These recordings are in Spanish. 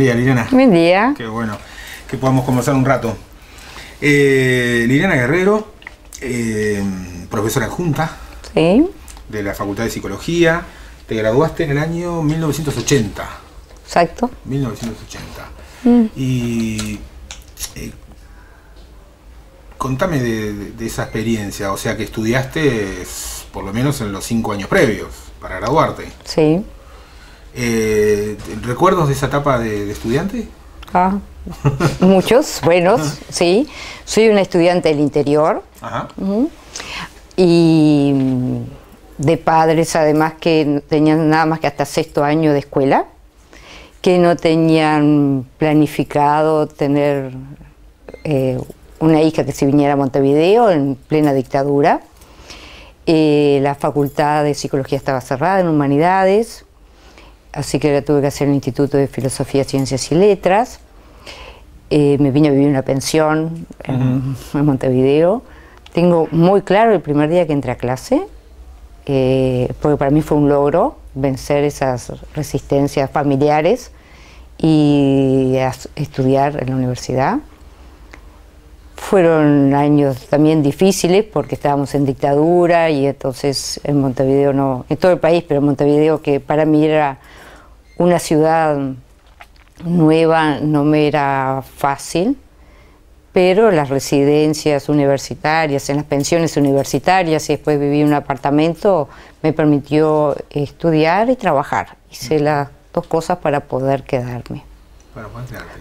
día Liliana. Buen día. Qué bueno que podamos conversar un rato. Eh, Liliana Guerrero, eh, profesora adjunta Sí, de la Facultad de Psicología, te graduaste en el año 1980. exacto. 1980. Mm. Y eh, contame de, de- esa experiencia, o sea que estudiaste por lo menos en los cinco años previos para graduarte. Sí. Eh, ¿Recuerdos de esa etapa de, de estudiante? Ah, muchos, buenos, sí. Soy una estudiante del interior Ajá. y mm, de padres además que tenían nada más que hasta sexto año de escuela, que no tenían planificado tener eh, una hija que se viniera a Montevideo en plena dictadura. Eh, la facultad de psicología estaba cerrada en humanidades, así que la tuve que hacer en el Instituto de Filosofía, Ciencias y Letras. Eh, me vine a vivir una pensión en, en Montevideo. Tengo muy claro el primer día que entré a clase, eh, porque para mí fue un logro vencer esas resistencias familiares y estudiar en la universidad. Fueron años también difíciles porque estábamos en dictadura y entonces en Montevideo no, en todo el país, pero en Montevideo que para mí era una ciudad nueva, no me era fácil, pero las residencias universitarias, en las pensiones universitarias y después viví en un apartamento, me permitió estudiar y trabajar. Hice las dos cosas para poder quedarme, Para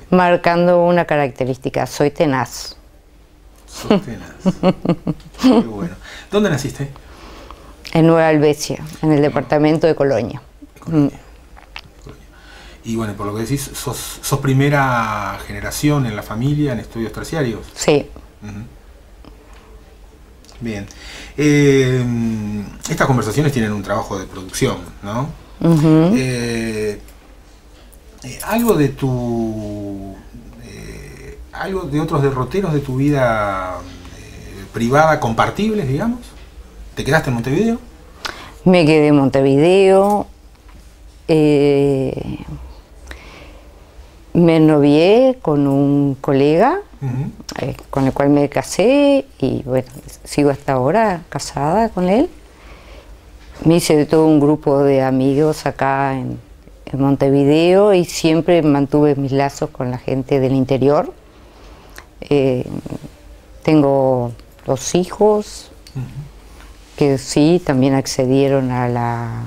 marcando una característica, soy tenaz. Sos tenaz. Qué bueno. ¿Dónde naciste? En Nueva Albesia, en el departamento de Colonia. Colonia. Colonia. Y bueno, por lo que decís, sos, sos primera generación en la familia en estudios terciarios. Sí. Bien. Eh, estas conversaciones tienen un trabajo de producción, ¿no? Eh, eh, algo de tu. Algo de otros derroteros de tu vida eh, privada compartibles, digamos. ¿Te quedaste en Montevideo? Me quedé en Montevideo. eh, me novié con un colega eh, con el cual me casé y bueno, sigo hasta ahora casada con él. Me hice de todo un grupo de amigos acá en, en Montevideo y siempre mantuve mis lazos con la gente del interior. Eh, tengo dos hijos que sí, también accedieron a la,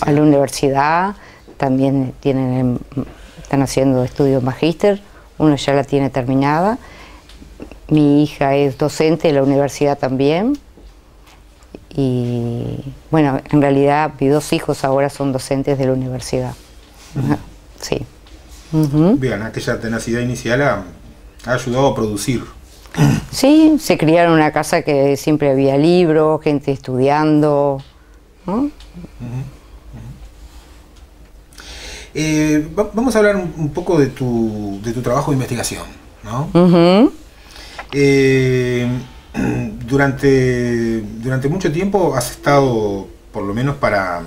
a la universidad, también tienen, em, están haciendo estudios magíster, uno ya la tiene terminada. Mi hija es docente de la universidad también. Y bueno, en realidad mis dos hijos ahora son docentes de la universidad. Sí. Bien, aquella tenacidad inicial ha ayudado a producir. Sí, se criaron en una casa que siempre había libros, gente estudiando. ¿no? Eh, va- vamos a hablar un, un poco de tu, de tu trabajo de investigación, ¿no? Eh, durante, durante mucho tiempo has estado, por lo menos para,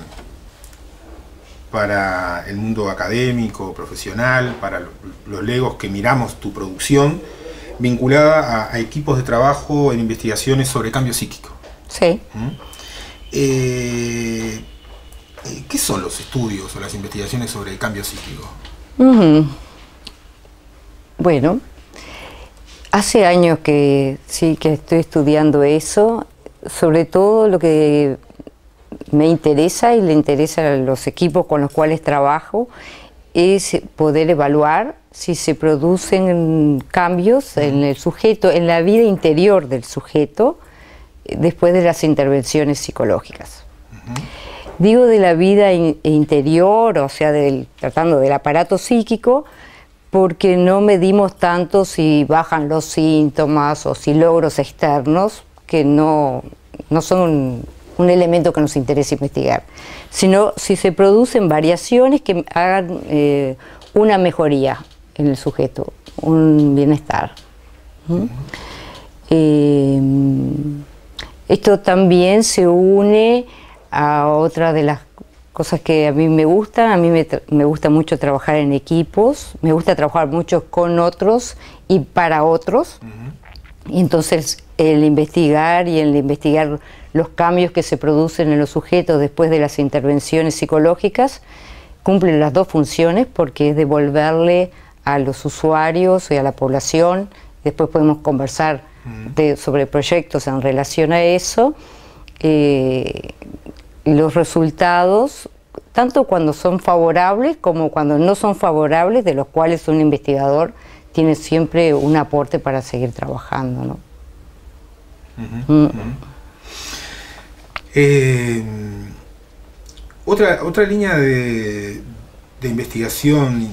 para el mundo académico, profesional, para lo- los legos que miramos tu producción, vinculada a, a equipos de trabajo en investigaciones sobre cambio psíquico. Sí. ¿Mm? Eh, eh, ¿Qué son los estudios o las investigaciones sobre el cambio psíquico? Bueno, hace años que sí que estoy estudiando eso, sobre todo lo que me interesa y le interesa a los equipos con los cuales trabajo es poder evaluar si se producen cambios en el sujeto, en la vida interior del sujeto, eh, después de las intervenciones psicológicas. Digo de la vida in- interior, o sea, del, tratando del aparato psíquico, porque no medimos tanto si bajan los síntomas o si logros externos, que no, no son un, elemento que nos interesa investigar, sino si se producen variaciones que hagan eh, una mejoría en el sujeto, un bienestar. ¿Mm? Eh, esto también se une a otra de las cosas que a mí me gustan, a mí me, me, gusta mucho trabajar en equipos, me gusta trabajar mucho con otros y para otros. Y entonces el investigar y el investigar los cambios que se producen en los sujetos después de las intervenciones psicológicas cumplen las dos funciones porque es devolverle a los usuarios y a la población, después podemos conversar sobre proyectos en relación a eso, eh, los resultados, tanto cuando son favorables como cuando no son favorables, de los cuales un investigador tiene siempre un aporte para seguir trabajando. ¿no? Mm. Eh, otra, otra línea de, investigación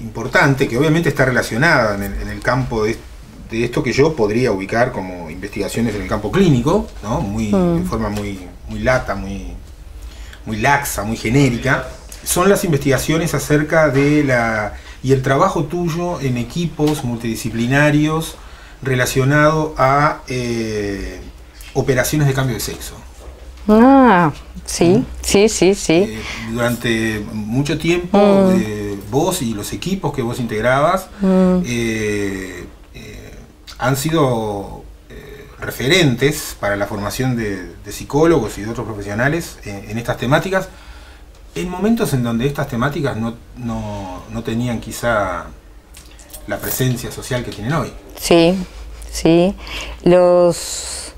importante, que obviamente está relacionada en el, campo de, esto que yo podría ubicar como investigaciones en el campo clínico, ¿no? muy, mm. de forma muy, muy lata, muy, muy laxa, muy genérica, son las investigaciones acerca de la y el trabajo tuyo en equipos multidisciplinarios relacionado a eh, operaciones de cambio de sexo. Ah, sí, ¿Mm? sí, sí, sí. Eh, durante mucho tiempo, mm. eh, vos y los equipos que vos integrabas mm. han sido referentes para la formación de, psicólogos y de otros profesionales en estas temáticas en momentos en donde estas temáticas no, no, tenían quizá la presencia social que tienen hoy. Sí, sí. Los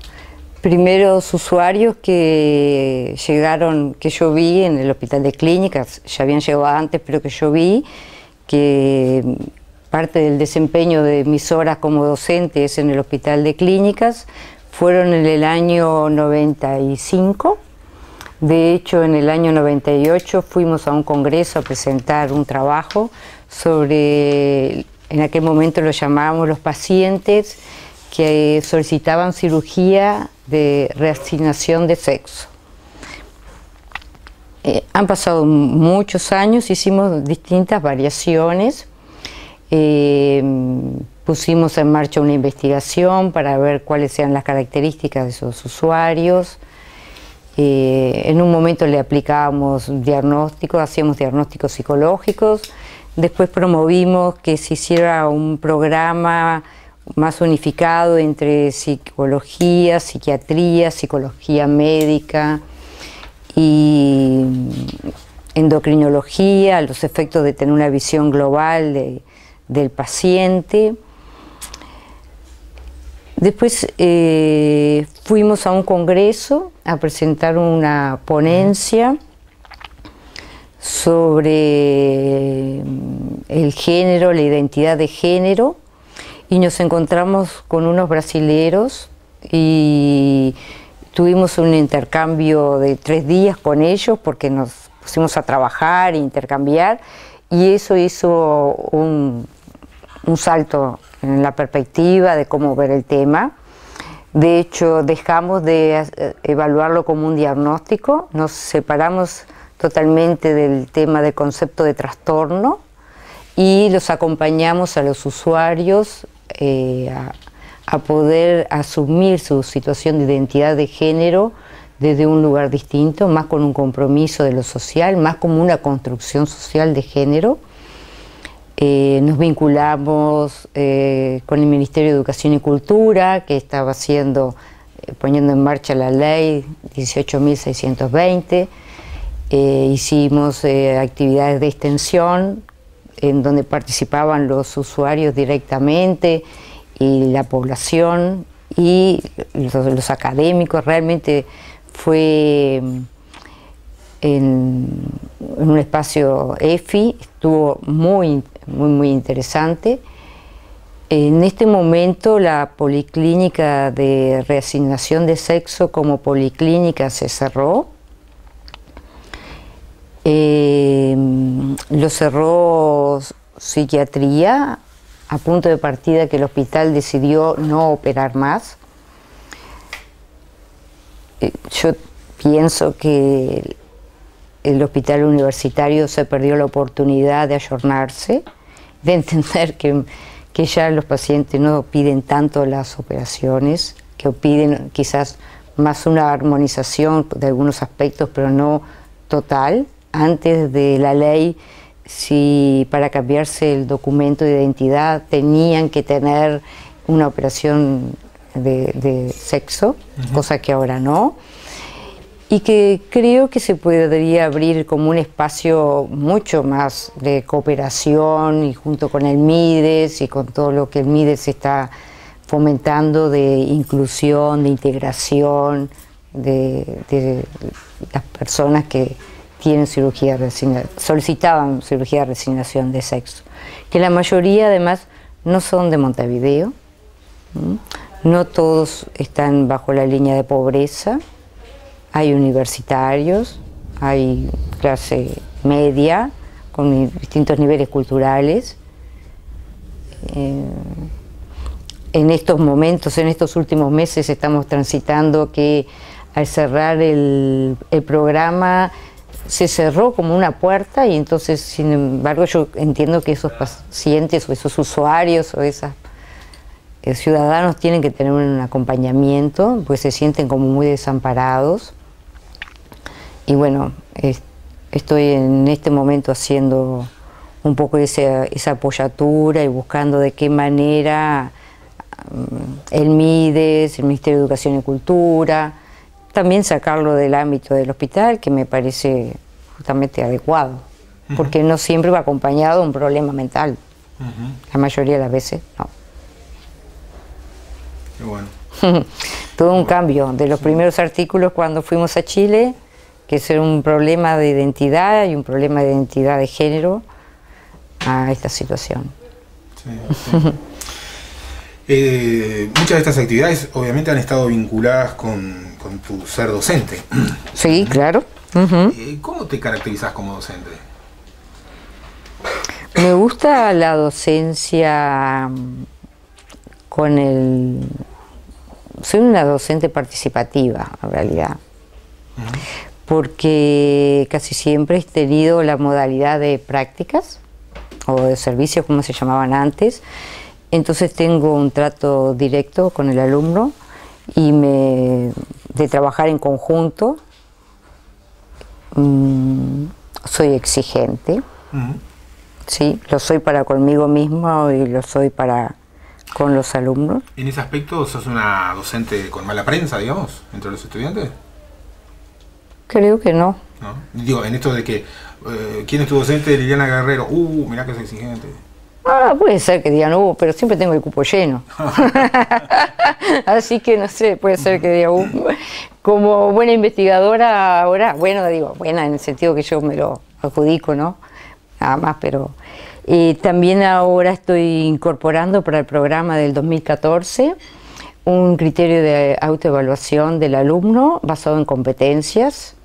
primeros usuarios que llegaron, que yo vi en el hospital de clínicas, ya habían llegado antes, pero que yo vi, que parte del desempeño de mis horas como docente es en el hospital de clínicas, fueron en el año 95 de hecho, en el año 98 fuimos a un congreso a presentar un trabajo sobre, en aquel momento lo llamábamos los pacientes que solicitaban cirugía de reasignación de sexo. Eh, han pasado muchos años, hicimos distintas variaciones, eh, pusimos en marcha una investigación para ver cuáles eran las características de esos usuarios, eh, en un momento le aplicábamos diagnósticos, hacíamos diagnósticos psicológicos, después promovimos que se hiciera un programa más unificado entre psicología, psiquiatría, psicología médica y endocrinología, los efectos de tener una visión global del paciente. Después eh, fuimos a un congreso a presentar una ponencia sobre el género, la identidad de género, y nos encontramos con unos brasileros y tuvimos un intercambio de tres días con ellos porque nos pusimos a trabajar e intercambiar, y eso hizo un, un salto en la perspectiva de cómo ver el tema. De hecho, dejamos de eh, evaluarlo como un diagnóstico, nos separamos totalmente del tema del concepto de trastorno y los acompañamos a los usuarios eh, a, poder asumir su situación de identidad de género desde un lugar distinto, más con un compromiso de lo social, más como una construcción social de género eh, nos vinculamos eh, con el Ministerio de Educación y Cultura, que estaba haciendo, poniendo en marcha la ley 18.620. hicimos actividades de extensión en donde participaban los usuarios directamente y la población y los académicos. Realmente fue en, un espacio EFI, estuvo muy, muy, muy interesante. En este momento la policlínica de reasignación de sexo como policlínica se cerró. Eh, lo cerró psiquiatría a punto de partida que el hospital decidió no operar más. Eh, yo pienso que el hospital universitario se perdió la oportunidad de ayornarse, de entender que, que ya los pacientes no piden tanto las operaciones, que piden quizás más una armonización de algunos aspectos, pero no total. Antes de la ley, si para cambiarse el documento de identidad tenían que tener una operación de, sexo, cosa que ahora no. Y que creo que se podría abrir como un espacio mucho más de cooperación y junto con el MIDES y con todo lo que el MIDES está fomentando de inclusión, de integración de, las personas que tienen cirugía solicitaban cirugía de resignación de sexo, que la mayoría además no son de Montevideo, no todos están bajo la línea de pobreza, hay universitarios, hay clase media con distintos niveles culturales. Eh, en estos momentos, en estos últimos meses estamos transitando que al cerrar el, programa se cerró como una puerta y entonces, sin embargo, yo entiendo que esos pacientes o esos usuarios o esos eh, ciudadanos tienen que tener un acompañamiento, pues se sienten como muy desamparados. Y bueno, estoy en este momento haciendo un poco esa, apoyatura y buscando de qué manera mm, el MIDES, el Ministerio de Educación y Cultura, también sacarlo del ámbito del hospital, que me parece justamente adecuado, porque no siempre va acompañado de un problema mental. La mayoría de las veces no. Qué bueno. Todo un cambio. De los primeros artículos cuando fuimos a Chile, que es un problema de identidad y un problema de identidad de género a esta situación. Eh, muchas de estas actividades obviamente han estado vinculadas con, tu ser docente. Sí, claro. Eh, ¿Cómo te caracterizas como docente? Me gusta la docencia con el... Soy una docente participativa, en realidad porque casi siempre he tenido la modalidad de prácticas o de servicios como se llamaban antes. Entonces tengo un trato directo con el alumno y me, de trabajar en conjunto. Mm, soy exigente, sí, lo soy para conmigo mismo y lo soy para con los alumnos. ¿En ese aspecto sos una docente con mala prensa, digamos, entre los estudiantes? Creo que no. Digo, en esto de que, eh, ¿quién es tu docente? Liliana Guerrero. Uh, mirá que es exigente. Ah, puede ser que digan, uh, pero siempre tengo el cupo lleno. Así que no sé, puede ser que diga, uh. Como buena investigadora ahora, bueno, digo, buena en el sentido que yo me lo adjudico, ¿no? Nada más, pero... También ahora estoy incorporando para el programa del 2014 un criterio de autoevaluación del alumno basado en competencias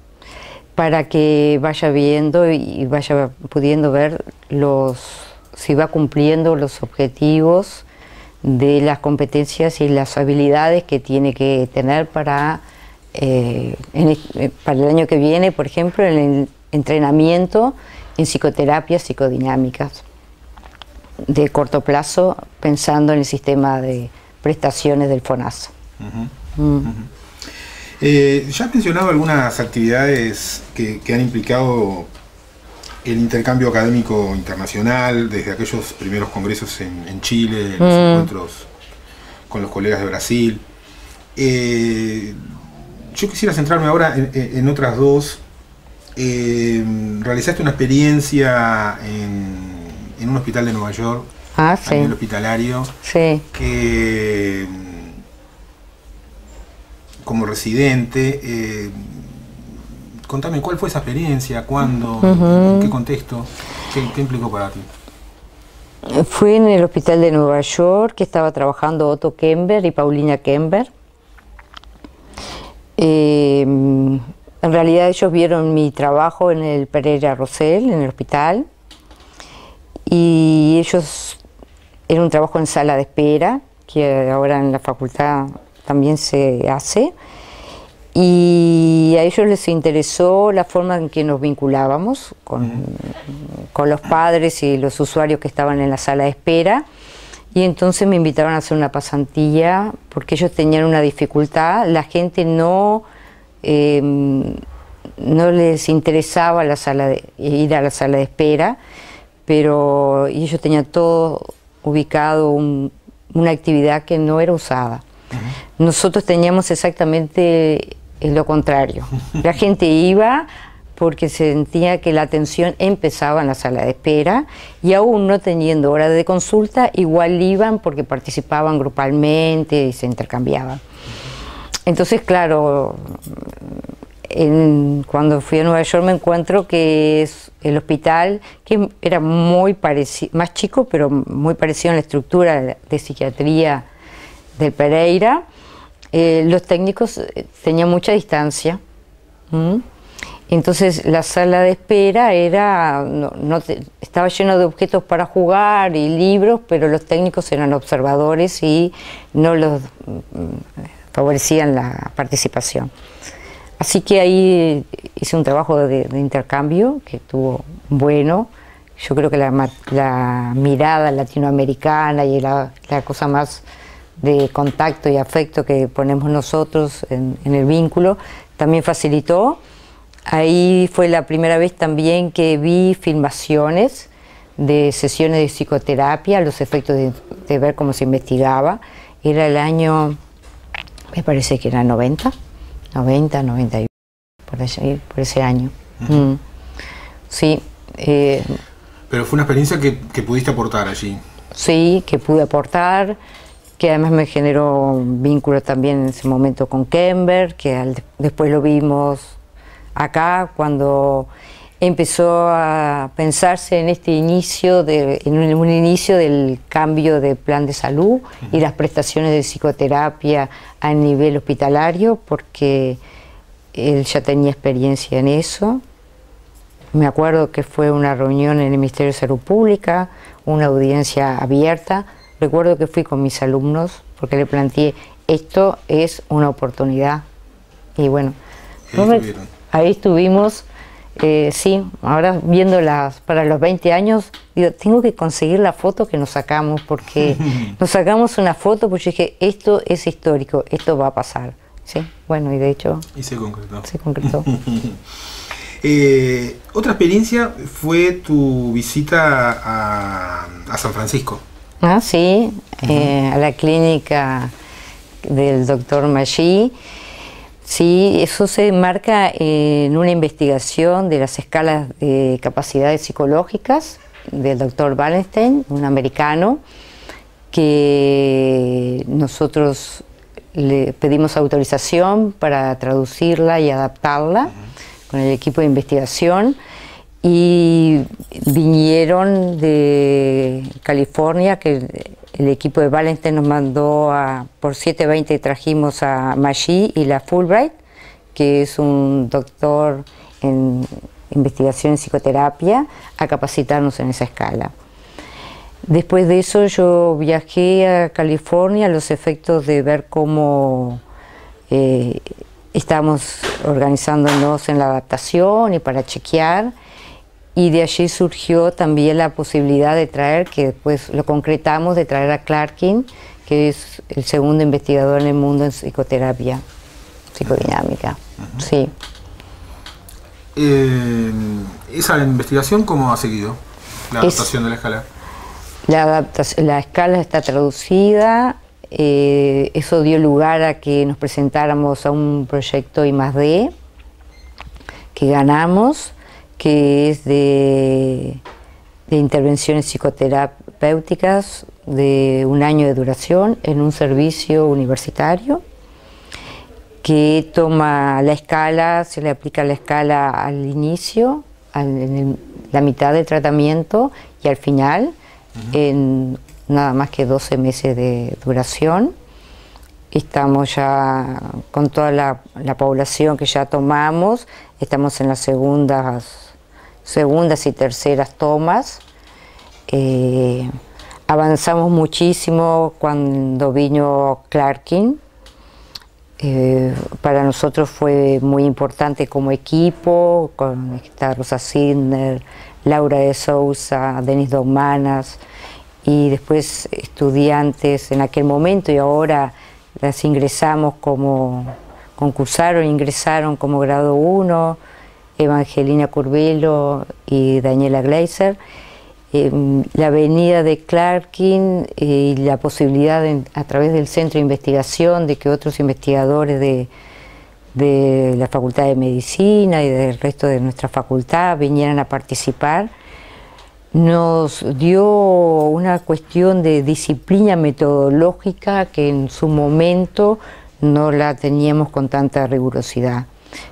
para que vaya viendo y vaya pudiendo ver los si va cumpliendo los objetivos de las competencias y las habilidades que tiene que tener para, eh, eh, para el año que viene, por ejemplo, en el entrenamiento en psicoterapias psicodinámicas de corto plazo, pensando en el sistema de prestaciones del FONAS. Mm. Eh, ya has mencionado algunas actividades que, han implicado el intercambio académico internacional, desde aquellos primeros congresos en, Chile, los mm. encuentros con los colegas de Brasil. Eh, yo quisiera centrarme ahora en, otras dos. Eh, realizaste una experiencia en un hospital de Nueva York ah, sí. a hospitalario, sí. que como residente, eh, contame cuál fue esa experiencia, cuándo, en qué contexto, qué, implicó para ti. Fui en el hospital de Nueva York, que estaba trabajando Otto Kember y Paulina Kember. Eh, en realidad ellos vieron mi trabajo en el Pereira Rosell, en el hospital, y ellos era un trabajo en sala de espera, que ahora en la facultad también se hace. Y a ellos les interesó la forma en que nos vinculábamos con, con, los padres y los usuarios que estaban en la sala de espera. Y entonces me invitaron a hacer una pasantía porque ellos tenían una dificultad. La gente no, em, no les interesaba la sala de, ir a la sala de espera, pero ellos tenían todo ubicado, una actividad que no era usada. Nosotros teníamos exactamente lo contrario. La gente iba porque sentía que la atención empezaba en la sala de espera y aún no teniendo hora de consulta, igual iban porque participaban grupalmente y se intercambiaban. Entonces, claro, cuando fui a Nueva York me encuentro que es el hospital, que era muy parecido, más chico, pero muy parecido a la estructura de psiquiatría del Pereira, eh, los técnicos eh, tenían mucha distancia. Entonces la sala de espera era, no, estaba lleno de objetos para jugar y libros, pero los técnicos eran observadores y no los mm, favorecían la participación. Así que ahí hice un trabajo de, intercambio que estuvo bueno. Yo creo que la, mirada latinoamericana y la, cosa más de contacto y afecto que ponemos nosotros en el vínculo también facilitó Ahí fue la primera vez también que vi filmaciones de sesiones de psicoterapia, los efectos de, ver cómo se investigaba. Era el año, me parece que era 90, 90, 91, por, ese, por ese año. Mm. Sí. Eh, Pero fue una experiencia que, pudiste aportar allí. Sí, que pude aportar, que además me generó un vínculo también en ese momento con Kember, que después lo vimos acá cuando empezó a pensarse en este inicio, de, en un, inicio del cambio de plan de salud y las prestaciones de psicoterapia a nivel hospitalario, porque él ya tenía experiencia en eso. Me acuerdo que fue una reunión en el Ministerio de Salud Pública, una audiencia abierta. Recuerdo que fui con mis alumnos porque le planteé, esto es una oportunidad. Y bueno, ahí estuvimos, eh, sí, ahora viéndolas para los 20 años, digo, tengo que conseguir la foto que nos sacamos, porque nos sacamos una foto, porque yo dije, esto es histórico, esto va a pasar. Sí, bueno, y de hecho... Y se concretó. Se concretó. Eh, otra experiencia fue tu visita a, San Francisco. Ah, sí, eh, a la clínica del doctor Maggi. Sí, eso se enmarca en una investigación de las escalas de capacidades psicológicas del doctor Wallenstein, un americano, que nosotros le pedimos autorización para traducirla y adaptarla con el equipo de investigación y vinieron de California, que el equipo de Valentine nos mandó a, por 720 trajimos a Maggi y la Fulbright, que es un doctor en investigación en psicoterapia, a capacitarnos en esa escala. Después de eso yo viajé a California a los efectos de ver cómo eh, estamos organizándonos en la adaptación y para chequear y de allí surgió también la posibilidad de traer, que después lo concretamos, de traer a Clarkin, que es el segundo investigador en el mundo en psicoterapia psicodinámica. Sí. Eh, ¿Esa investigación cómo ha seguido? La adaptación de la escala. La, la escala está traducida, eh, eso dio lugar a que nos presentáramos a un proyecto I D que ganamos que es de, intervenciones psicoterapéuticas de un año de duración en un servicio universitario que toma la escala, se le aplica la escala al inicio, en la mitad del tratamiento y al final, en nada más que 12 meses de duración. Estamos ya con toda la, la población que ya tomamos, estamos en las segundas segundas y terceras tomas. Eh, avanzamos muchísimo cuando vino Clarkin. Eh, para nosotros fue muy importante como equipo, con Rosa Sidner, Laura de Sousa, Denis Domanas y después estudiantes en aquel momento y ahora las ingresamos como concursaron, ingresaron como grado 1 Evangelina Curvelo y Daniela Gleiser. Em, la avenida de Clarkin eh, y la posibilidad a través del centro de investigación de que otros investigadores de, de la Facultad de Medicina y del resto de nuestra facultad vinieran a participar, nos dio una cuestión de disciplina metodológica que en su momento no la teníamos con tanta rigurosidad.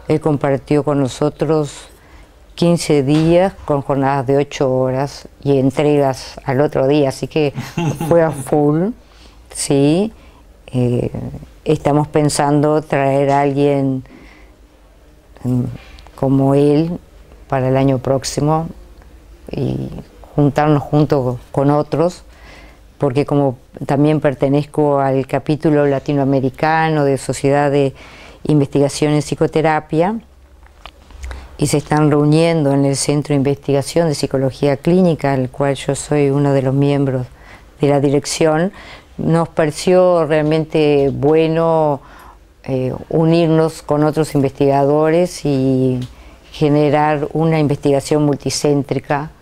Él compartió con nosotros 15 días con jornadas de 8 horas y entregas al otro día, así que fue a full, sí. Eh, estamos pensando traer a alguien mm, como él para el año próximo y juntarnos junto con otros, porque como también pertenezco al capítulo latinoamericano de Sociedad de Investigación en Psicoterapia, y se están reuniendo en el Centro de Investigación de Psicología Clínica, al cual yo soy uno de los miembros de la dirección, nos pareció realmente bueno eh, unirnos con otros investigadores y generar una investigación multicéntrica,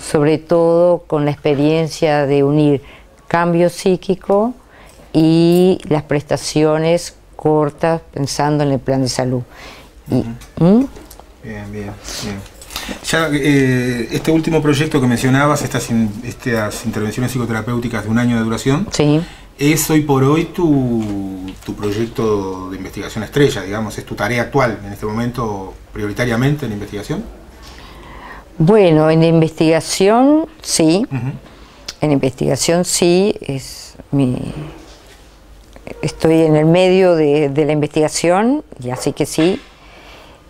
sobre todo con la experiencia de unir cambio psíquico y las prestaciones cortas pensando en el plan de salud. Bien, bien, bien. Ya eh, este último proyecto que mencionabas, estas, estas intervenciones psicoterapéuticas de un año de duración, sí. es hoy por hoy tu, tu, proyecto de investigación estrella, digamos, es tu tarea actual en este momento prioritariamente en investigación. Bueno, en investigación sí, en investigación sí, es mi, estoy en el medio de, la investigación y así que sí,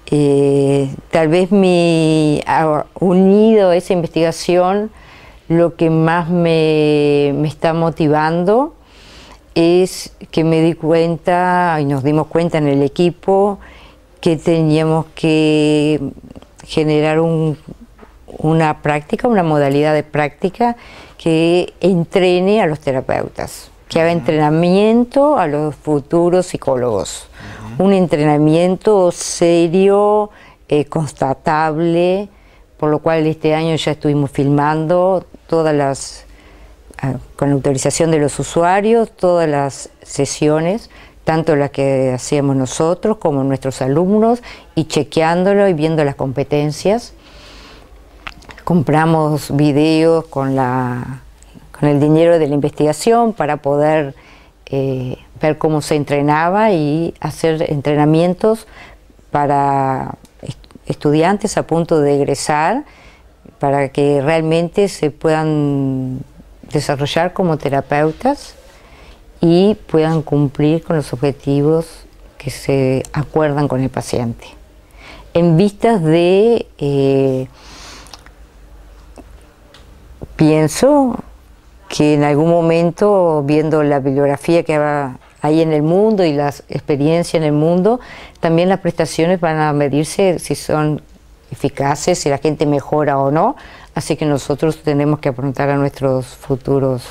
eh, tal vez mi, unido a esa investigación, lo que más me, está motivando es que me di cuenta, y nos dimos cuenta en el equipo, que teníamos que generar una práctica, una modalidad de práctica que entrene a los terapeutas, que haga entrenamiento a los futuros psicólogos. Un entrenamiento serio, eh, constatable, por lo cual este año ya estuvimos filmando todas las, ah, con la autorización de los usuarios, todas las sesiones, tanto las que hacíamos nosotros como nuestros alumnos, y chequeándolo y viendo las competencias. Compramos videos con, la, con el dinero de la investigación para poder eh, ver cómo se entrenaba y hacer entrenamientos para estudiantes a punto de egresar para que realmente se puedan desarrollar como terapeutas y puedan cumplir con los objetivos que se acuerdan con el paciente. En vistas de, eh, pienso que en algún momento, viendo la bibliografía que hay en el mundo y las experiencias en el mundo, también las prestaciones van a medirse si son eficaces, si la gente mejora o no. Así que nosotros tenemos que apuntar a nuestros futuros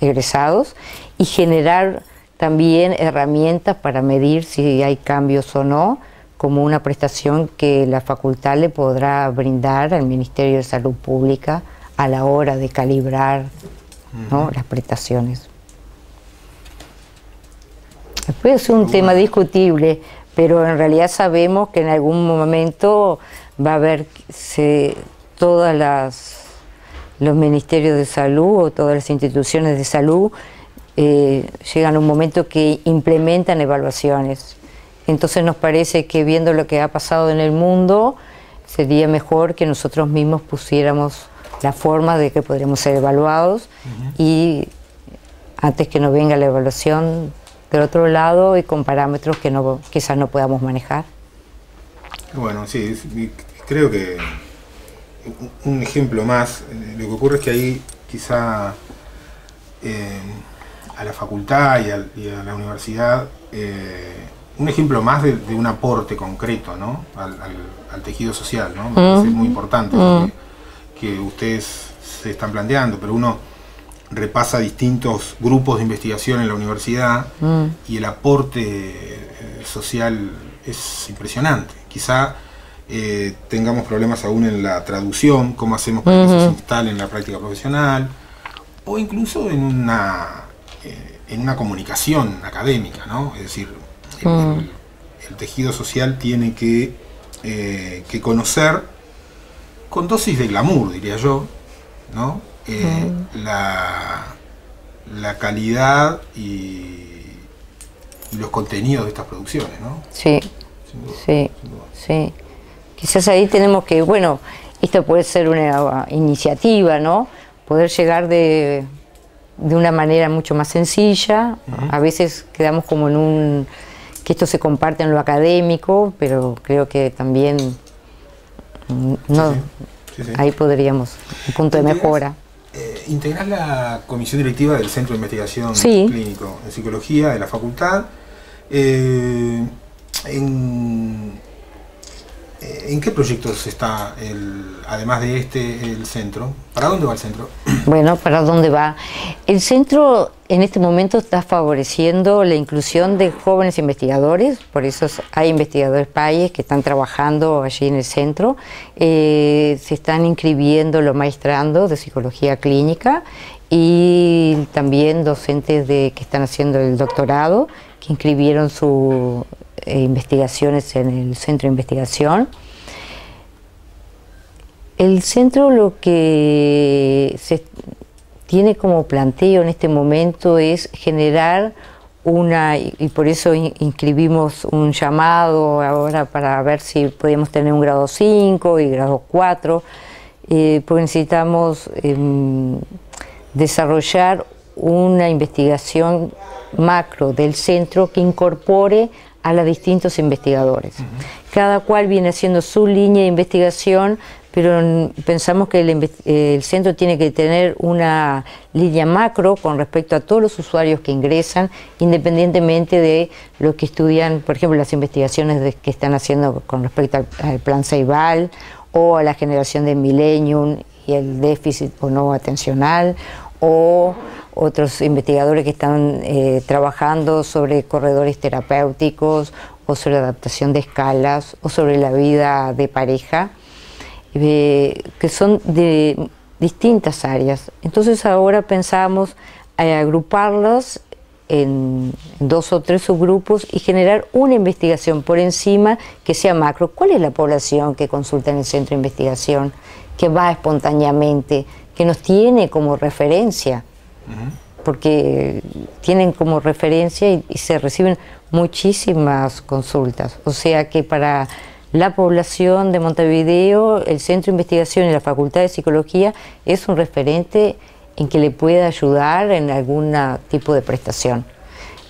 egresados y generar también herramientas para medir si hay cambios o no, como una prestación que la facultad le podrá brindar al Ministerio de Salud Pública a la hora de calibrar las prestaciones. Puede ser un tema discutible, pero en realidad sabemos que en algún momento va a haber todas las los ministerios de salud o todas las instituciones de salud eh, llegan a un momento que implementan evaluaciones. Entonces nos parece que viendo lo que ha pasado en el mundo, sería mejor que nosotros mismos pusiéramos la forma de que podríamos ser evaluados y antes que nos venga la evaluación del otro lado y con parámetros que no, quizás no podamos manejar. Bueno, sí, creo que un ejemplo más, eh, lo que ocurre es que ahí quizá eh, a la facultad y a, la universidad, eh, un ejemplo más de, un aporte concreto ¿no? al, tejido social, ¿no? me parece muy importante que ustedes se están planteando, pero uno repasa distintos grupos de investigación en la universidad mm. y el aporte eh, social es impresionante. Quizá eh, tengamos problemas aún en la traducción, cómo hacemos para que eso se instale en la práctica profesional, o incluso en una, eh, en una comunicación académica, ¿no? Es decir, el, tejido social tiene que, eh, que, conocer, con dosis de glamour, diría yo, ¿no? la, la calidad y, los contenidos de estas producciones, ¿no? Sí, sí, sí. Quizás ahí tenemos que, bueno, esto puede ser una iniciativa, ¿no? Poder llegar de, de una manera mucho más sencilla. A veces quedamos como en un que esto se comparte en lo académico, pero creo que también mm, no ahí podríamos un punto de mejora. Eh, integrás la comisión directiva del Centro de Investigación Clínico en Psicología de la Facultad. Eh, en, ¿En qué proyectos está, el, además de este, el centro? ¿Para dónde va el centro? Bueno, ¿para dónde va? El centro en este momento está favoreciendo la inclusión de jóvenes investigadores, por eso hay investigadores países que están trabajando allí en el centro. Eh, se están inscribiendo los maestrando de psicología clínica y también docentes de, que están haciendo el doctorado, que inscribieron sus eh, investigaciones en el centro de investigación. El centro lo que se tiene como planteo en este momento es generar una, y por eso inscribimos un llamado ahora para ver si podemos tener un grado 5 y grado 4, eh, porque necesitamos em, desarrollar una investigación macro del centro que incorpore a los distintos investigadores. Cada cual viene haciendo su línea de investigación pero pensamos que el, centro tiene que tener una línea macro con respecto a todos los usuarios que ingresan, independientemente de lo que estudian, por ejemplo, las investigaciones que están haciendo con respecto al, plan Ceibal o a la generación de Millennium y el déficit o no atencional, o otros investigadores que están eh, trabajando sobre corredores terapéuticos o sobre adaptación de escalas o sobre la vida de pareja que son de distintas áreas. Entonces ahora pensamos agruparlos en dos o tres subgrupos y generar una investigación por encima que sea macro. ¿Cuál es la población que consulta en el centro de investigación, que va espontáneamente, que nos tiene como referencia? Porque tienen como referencia y se reciben muchísimas consultas. O sea que para la población de Montevideo, el Centro de Investigación y la Facultad de Psicología es un referente en que le pueda ayudar en algún tipo de prestación.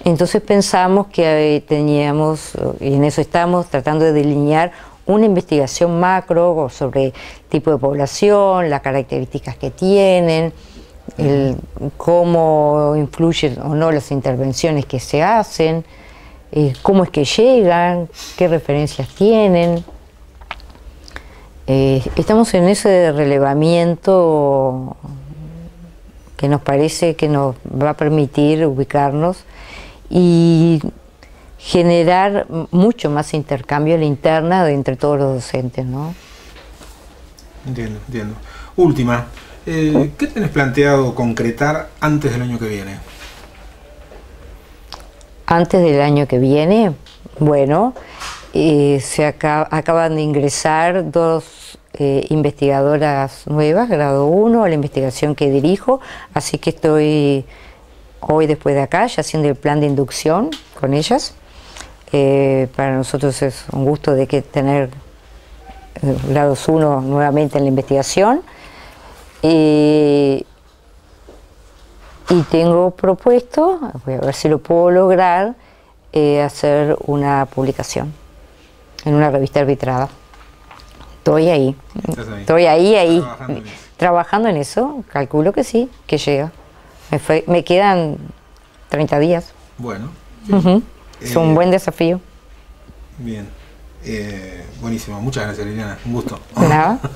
Entonces pensamos que teníamos, y en eso estamos, tratando de delinear una investigación macro sobre tipo de población, las características que tienen, cómo influyen o no las intervenciones que se hacen, eh, cómo es que llegan, qué referencias tienen. Eh, estamos en ese relevamiento que nos parece que nos va a permitir ubicarnos y generar mucho más intercambio en la interna entre todos los docentes, ¿no? Entiendo, entiendo. Última, eh, ¿qué tenés planteado concretar antes del año que viene? antes del año que viene. Bueno, eh, se acaban de ingresar dos eh, investigadoras nuevas, grado 1, a la investigación que dirijo, así que estoy hoy después de acá ya haciendo el plan de inducción con ellas. Eh, para nosotros es un gusto de que tener grados 1 nuevamente en la investigación. Y tengo propuesto, voy a ver si lo puedo lograr, eh, hacer una publicación en una revista arbitrada. Estoy ahí. Estoy ahí, ahí. Trabajando en, eso, calculo que sí, que llega. Me, quedan 30 días. Bueno. es un eh, buen desafío. Bien. Eh, buenísimo. Muchas gracias, Liliana. Un gusto. Nada.